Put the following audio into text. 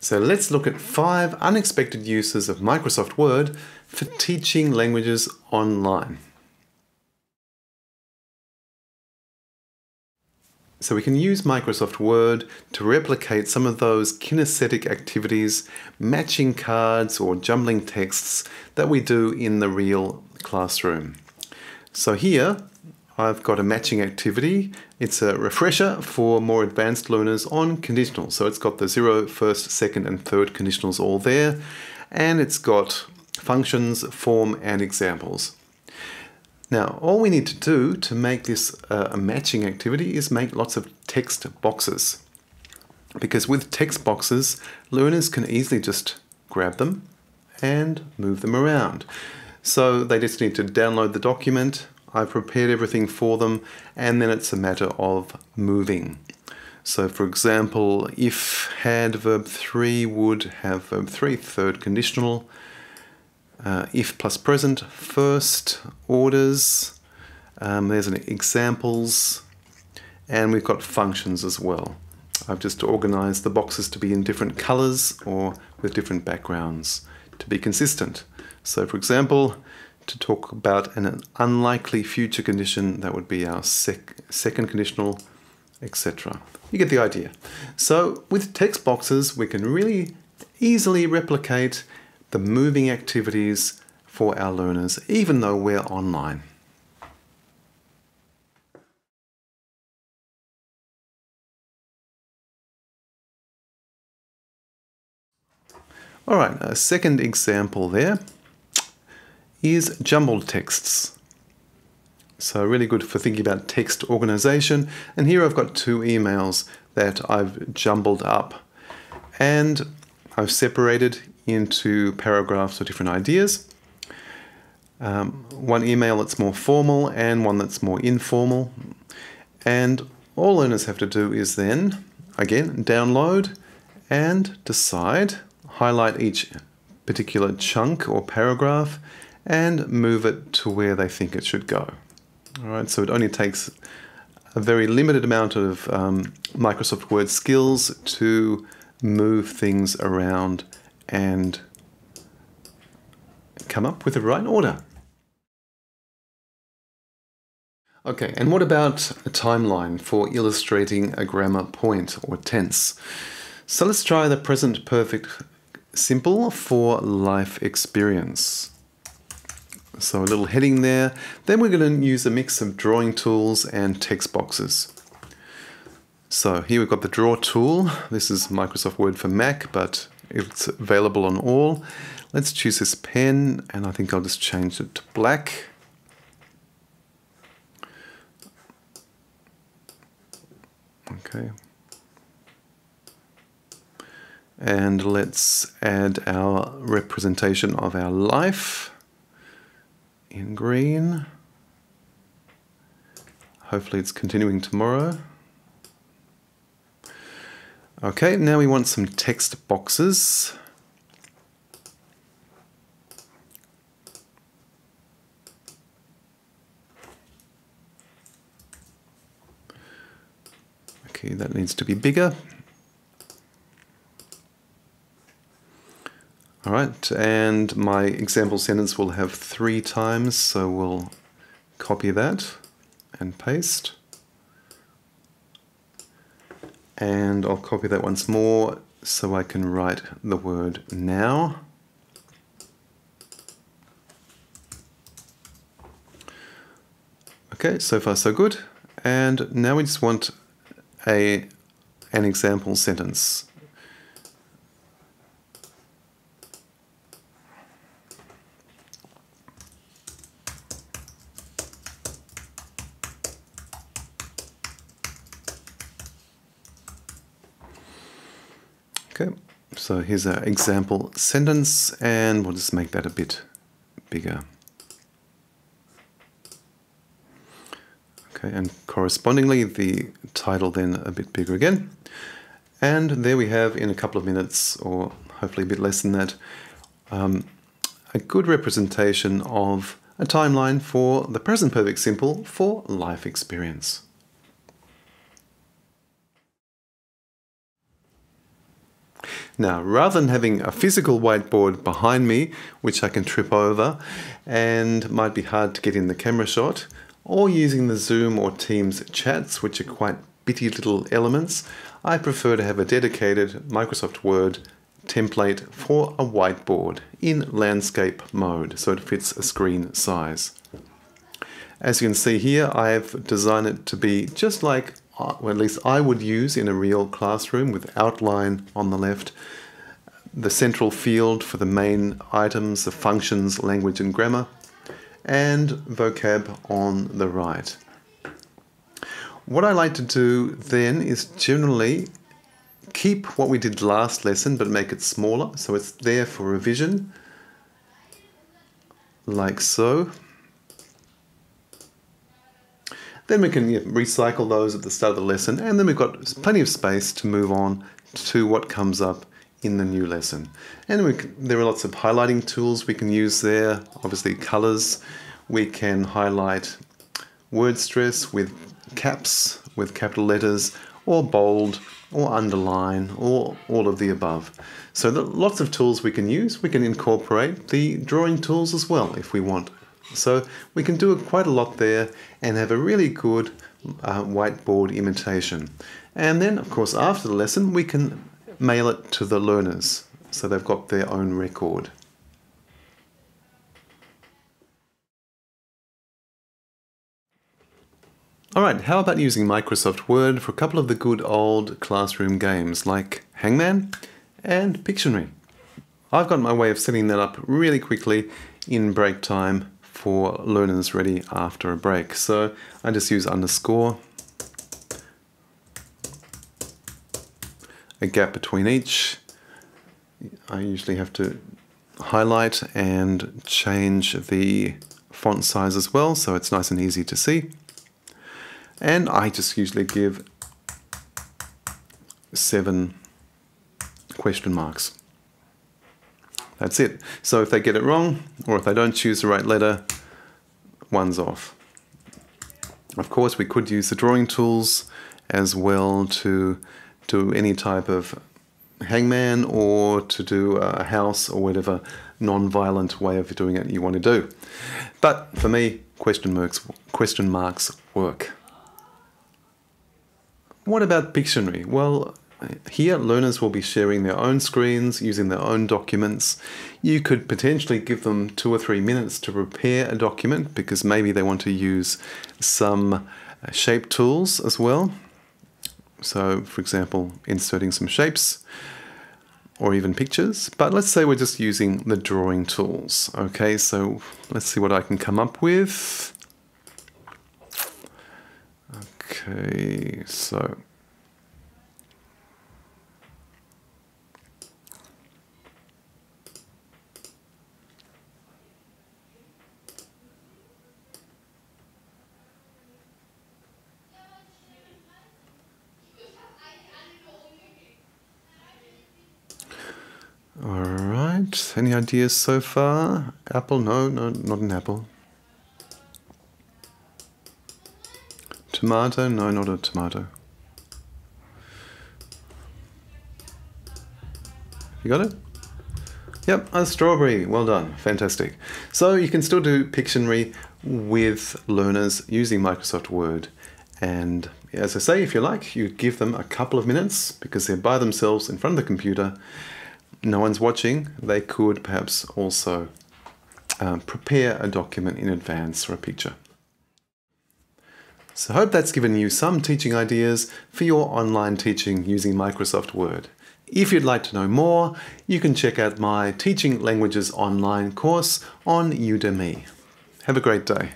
So let's look at five unexpected uses of Microsoft Word for teaching languages online. So we can use Microsoft Word to replicate some of those kinesthetic activities, matching cards or jumbling texts that we do in the real classroom. So here I've got a matching activity. It's a refresher for more advanced learners on conditionals. So it's got the zero, first, second, and third conditionals all there. And it's got functions, form, and examples. Now, all we need to do to make this uh, a matching activity is make lots of text boxes. Because with text boxes, learners can easily just grab them and move them around. So they just need to download the document, I've prepared everything for them, and then it's a matter of moving. So, for example, if had verb 3 would have verb 3, third conditional. Uh, if plus present, first orders. Um, there's an examples, and we've got functions as well. I've just organized the boxes to be in different colors or with different backgrounds to be consistent. So, for example, to talk about an unlikely future condition, that would be our sec second conditional, etc. You get the idea. So with text boxes, we can really easily replicate the moving activities for our learners, even though we're online. All right, a second example there is jumbled texts. So really good for thinking about text organization. And here I've got two emails that I've jumbled up. And I've separated into paragraphs or different ideas. Um, one email that's more formal and one that's more informal. And all learners have to do is then, again, download and decide, highlight each particular chunk or paragraph, and move it to where they think it should go. All right, so it only takes a very limited amount of um, Microsoft Word skills to move things around and come up with the right order. Okay, and what about a timeline for illustrating a grammar point or tense? So let's try the present perfect simple for life experience. So a little heading there. Then we're going to use a mix of drawing tools and text boxes. So here we've got the draw tool. This is Microsoft Word for Mac, but it's available on all. Let's choose this pen, and I think I'll just change it to black. Okay. And let's add our representation of our life in green. Hopefully it's continuing tomorrow. Okay, now we want some text boxes. Okay, that needs to be bigger. All right, and my example sentence will have three times, so we'll copy that and paste. And I'll copy that once more so I can write the word now. Okay, so far so good. And now we just want a an example sentence. Okay, so here's an example sentence and we'll just make that a bit bigger. Okay, and correspondingly the title then a bit bigger again. And there we have in a couple of minutes, or hopefully a bit less than that, um, a good representation of a timeline for the present perfect simple for life experience. Now, rather than having a physical whiteboard behind me, which I can trip over and might be hard to get in the camera shot, or using the Zoom or Teams chats, which are quite bitty little elements, I prefer to have a dedicated Microsoft Word template for a whiteboard in landscape mode so it fits a screen size. As you can see here, I've designed it to be just like, well, at least I would use in a real classroom with outline on the left, the central field for the main items, the functions, language and grammar, and vocab on the right. What I like to do then is generally keep what we did last lesson but make it smaller so it's there for revision like so. Then we can recycle those at the start of the lesson and then we've got plenty of space to move on to what comes up in the new lesson. And can, there are lots of highlighting tools we can use there, obviously colors. We can highlight word stress with caps, with capital letters, or bold, or underline, or all of the above. So lots of tools we can use. We can incorporate the drawing tools as well if we want. So we can do quite a lot there and have a really good uh, whiteboard imitation. And then, of course, after the lesson, we can mail it to the learners so they've got their own record. Alright, how about using Microsoft Word for a couple of the good old classroom games like Hangman and Pictionary? I've got my way of setting that up really quickly in break time for learners ready after a break. So I just use underscore, a gap between each. I usually have to highlight and change the font size as well so it's nice and easy to see. And I just usually give seven question marks. That's it. So if they get it wrong, or if they don't choose the right letter, one's off. Of course, we could use the drawing tools as well to do any type of hangman or to do a house or whatever non-violent way of doing it you want to do. But for me, question marks, question marks work. What about Pictionary? Well, here learners will be sharing their own screens, using their own documents. You could potentially give them two or three minutes to prepare a document because maybe they want to use some uh, shape tools as well. So, for example, inserting some shapes or even pictures. But let's say we're just using the drawing tools. Okay, so let's see what I can come up with. Okay, so right. Any ideas so far? Apple? No, no, not an apple. Tomato? No, not a tomato. You got it? Yep, a strawberry. Well done. Fantastic. So you can still do Pictionary with learners using Microsoft Word. And as I say, if you like, you give them a couple of minutes because they're by themselves in front of the computer. No one's watching. They could perhaps also um, prepare a document in advance for a picture. So I hope that's given you some teaching ideas for your online teaching using Microsoft Word. If you'd like to know more, you can check out my Teaching Languages Online course on Udemy. Have a great day.